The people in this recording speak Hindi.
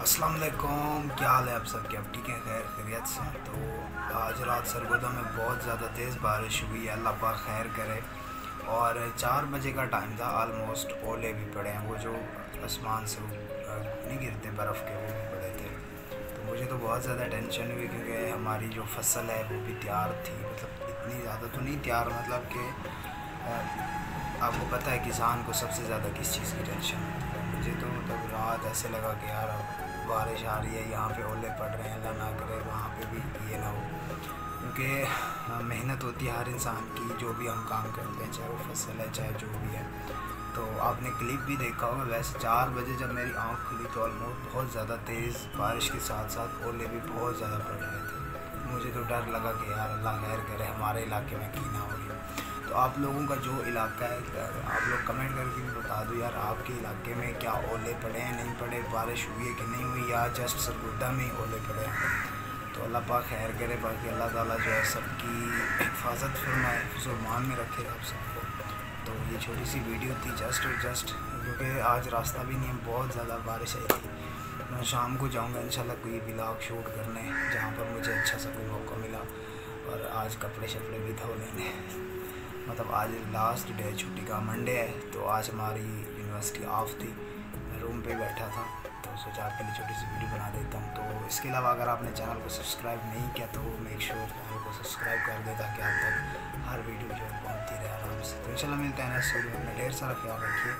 अस्सलाम वालेकुम क्या हाल है आप सब क्या ठीक है? खैर, खैरियत से तो आज रात सरगोदा में बहुत ज़्यादा तेज़ बारिश हुई है, अल्लाह पाक खैर करे। और चार बजे का टाइम था आलमोस्ट ओले भी पड़े हैं। वो जो आसमान से नहीं गिरते, बर्फ़ के, वो भी पड़े थे। तो मुझे तो बहुत ज़्यादा टेंशन हुई क्योंकि हमारी जो फ़सल है, वो भी तैयार थी। मतलब इतनी ज़्यादा तो नहीं तैयार मतलब कि आपको पता है किसान को सबसे ज़्यादा किस चीज़ की टेंशन होती है। मुझे तो मतलब रात ऐसे लगा कि यार बारिश आ रही है, यहाँ पे ओले पड़ रहे हैं, ना करे वहाँ पे भी ये ना हो। क्योंकि मेहनत होती है हर इंसान की, जो भी हम काम करते हैं, चाहे वो फ़सल है, चाहे जो भी है। तो आपने क्लिप भी देखा होगा, वैसे चार बजे जब मेरी आँख खुली तो ऑलमोस्ट बहुत ज़्यादा तेज़ बारिश के साथ साथ ओले भी बहुत ज़्यादा पड़ रहे थे। मुझे तो डर लगा कि यार, अल्लाह खैर करे, हमारे इलाके में की ना हो तो आप लोगों का जो इलाका है आप लोग कमेंट करके भी बता दो यार, आपके इलाके में क्या ओले पड़े हैं, नहीं पड़े, बारिश हुई है कि नहीं हुई, या जस्ट सरगुड्डा में ही ओले पड़े हैं? तो अल्लाह पाक खैर करे, बाकी अल्लाह ताला जो है सबकी हिफाजत फरमाए, फुसलमान में रखे आप सबको। तो ये छोटी सी वीडियो थी जस्ट और जस्ट क्योंकि आज रास्ता भी नहीं है, बहुत ज़्यादा बारिश आई थी। मैं शाम को जाऊँगा इन कोई ब्लाग शूट करने, जहाँ पर मुझे अच्छा सा कोई मौका मिला, और आज कपड़े शपड़े भी धो लेने। मतलब आज लास्ट डे छुट्टी का मंडे है तो आज हमारी यूनिवर्सिटी ऑफ़ थी। मैं रूम पे बैठा था तो सोचा आपके लिए छोटी सी वीडियो बना देता हूँ। तो इसके अलावा अगर आपने चैनल को सब्सक्राइब नहीं किया तो मेक श्योर चैनल को सब्सक्राइब कर दे, ताकि आप तक हर वीडियो जो है पहुँचती रहे आराम से। तो इन मिलते हैं नेक्स्ट वीडियो में। ढेर सारा ख्याल रखिए।